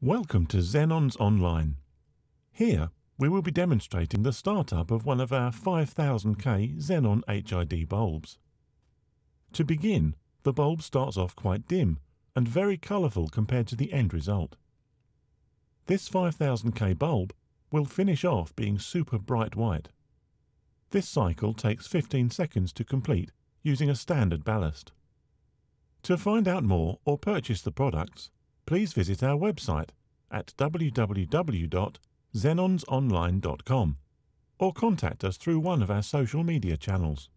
Welcome to Xenons Online. Here we will be demonstrating the startup of one of our 5000K Xenon HID bulbs. To begin, the bulb starts off quite dim and very colourful compared to the end result. This 5000K bulb will finish off being super bright white. This cycle takes 15 seconds to complete using a standard ballast. To find out more or purchase the products, please visit our website at www.xenonsonline.com or contact us through one of our social media channels.